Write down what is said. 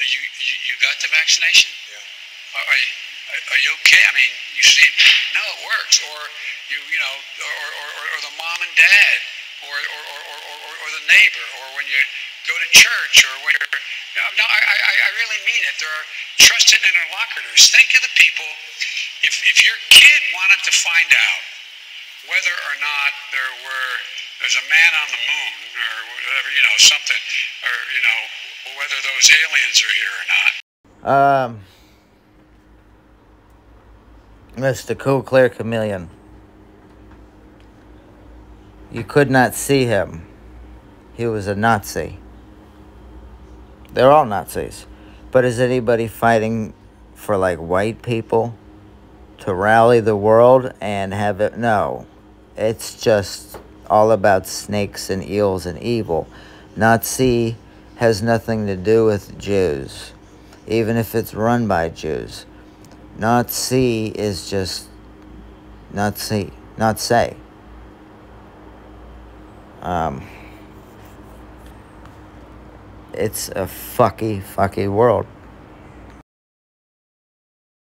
You you, you got the vaccination? Yeah. Are, are you are you okay? I mean, you seem no, it works. Or you you know, or or, or, or the mom and dad, or or, or, or, or, or the neighbor, or when you go to church, or when you're no, no I, I, I really mean it. There are trusted interlocutors. Think of the people. If if your kid wanted to find out whether or not there were there's a man on the moon or whatever you know something or you know whether those aliens are here or not Um, Mr. Cool Clear Chameleon. You could not see him. He was a Nazi. They're all Nazis. But is anybody fighting for like white people to rally the world and have it? No. It's just all about snakes and eels and evil. Nazi has nothing to do with Jews, even if it's run by Jews. Nazi is just Nazi, not say. Um, it's a fucky, fucky world.